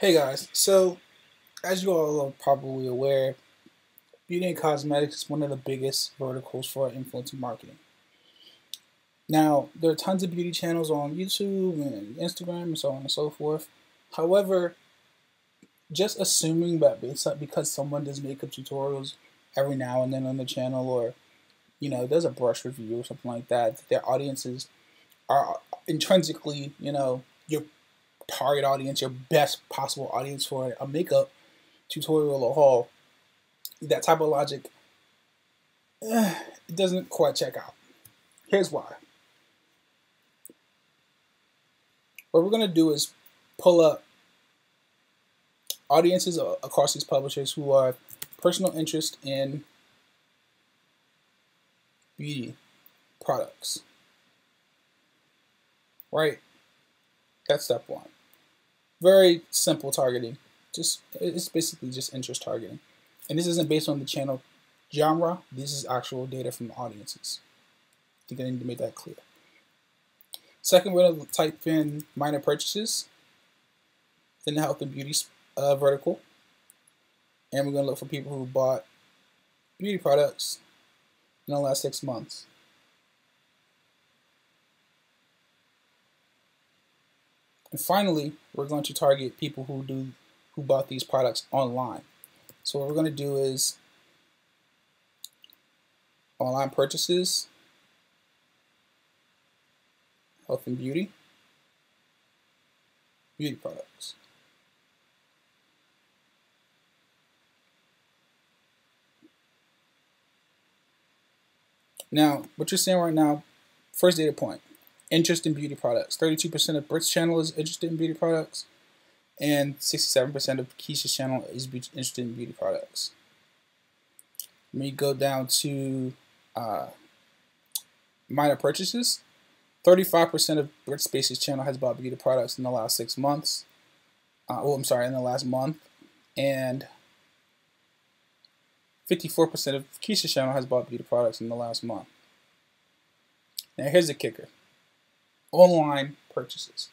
Hey guys, so as you all are probably aware, beauty and cosmetics is one of the biggest verticals for influencer marketing. Now, there are tons of beauty channels on YouTube and Instagram and so on and so forth. However, just assuming that because someone does makeup tutorials every now and then on the channel or you know does a brush review or something like that, that their audiences are intrinsically, you know, your target audience, your best possible audience for a makeup tutorial or haul, that type of logic, it doesn't quite check out. Here's why. What we're going to do is pull up audiences across these publishers who are personal interest in beauty products. Right? That's step one. Very simple targeting. Just it's basically just interest targeting. And this isn't based on the channel genre. This is actual data from audiences. I think I need to make that clear. Second, we're going to type in minor purchases, then the health and beauty uh, vertical, and we're going to look for people who bought beauty products in the last six months. And finally, we're going to target people who do who bought these products online. So what we're going to do is online purchases, health and beauty, beauty products. Now, what you're seeing right now, first data point, interest in beauty products. 32% of Brit's channel is interested in beauty products, and 67% of Keisha's channel is interested in beauty products. Let me go down to uh, minor purchases. 35% of Brit Space's channel has bought beauty products in the last six months. Uh, oh, I'm sorry, in the last month. And 54% of Keisha's channel has bought beauty products in the last month. Now here's the kicker. Online purchases.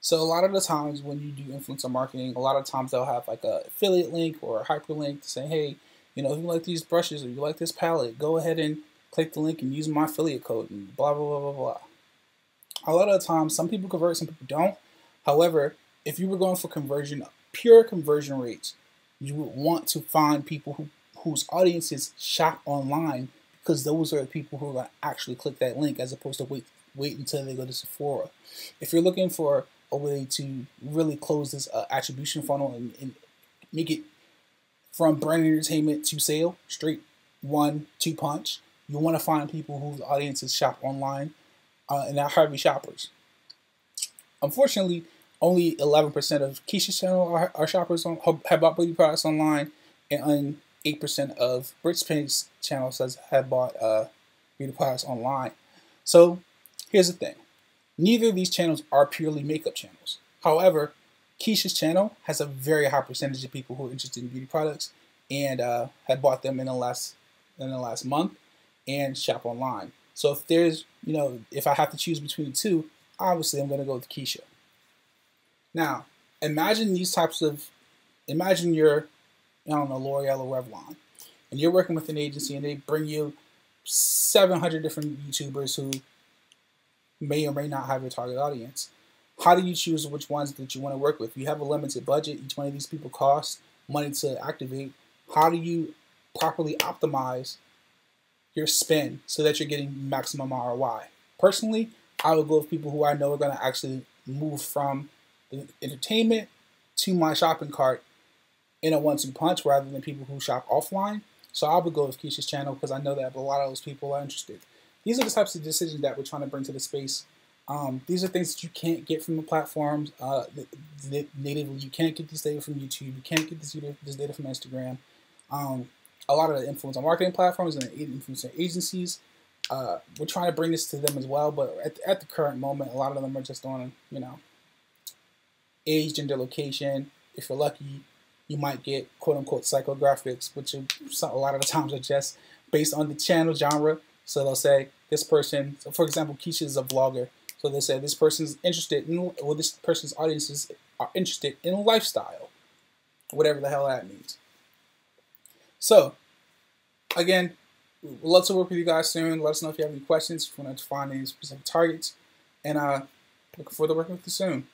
So a lot of the times when you do influencer marketing, a lot of times they'll have like a affiliate link or a hyperlink to say, hey, you know, if you like these brushes or you like this palette, go ahead and click the link and use my affiliate code and blah blah blah blah blah. A lot of the times some people convert, some people don't. However, if you were going for conversion, pure conversion rates, you would want to find people who whose audiences shop online because those are the people who are going to actually click that link as opposed to wait wait until they go to Sephora. If you're looking for a way to really close this uh, attribution funnel and, and, make it from brand entertainment to sale, straight one two punch, you want to find people whose audiences shop online uh, and are heavy shoppers. Unfortunately, only 11% of Keisha's channel are, are shoppers on have bought beauty products online, and 8% of Brit's Pink's channel says have bought uh, beauty products online. So here's the thing. Neither of these channels are purely makeup channels. However, Keisha's channel has a very high percentage of people who are interested in beauty products and uh, had bought them in the last in the last month and shop online. So if there's, you know, if I have to choose between the two, obviously I'm going to go with Keisha. Now, imagine these types of, imagine you're I don't know, L'Oreal or Revlon, and you're working with an agency and they bring you 700 different YouTubers who may or may not have your target audience. How do you choose which ones that you want to work with? You have a limited budget. Each one of these people costs money to activate. How do you properly optimize your spend so that you're getting maximum ROI? Personally, I would go with people who I know are going to actually move from the entertainment to my shopping cart in a one-two punch rather than people who shop offline. So I would go with Keisha's channel because I know that a lot of those people are interested. These are the types of decisions that we're trying to bring to the space. Um, these are things that you can't get from the platforms uh, natively. You can't get this data from YouTube. You can't get this data, this data from Instagram. Um, a lot of the influencer marketing platforms and influencer agencies, uh, we're trying to bring this to them as well. But at, at the current moment, a lot of them are just on, you know, age, gender, location. If you're lucky, you might get quote unquote psychographics, which are, a lot of the times are just based on the channel genre. So they'll say this person, so for example, Keisha is a vlogger. So they say this person's interested in, well, this person's audiences are interested in lifestyle, whatever the hell that means. So, again, love to work with you guys soon. Let us know if you have any questions, if you want to find any specific targets, and uh, looking forward to working with you soon.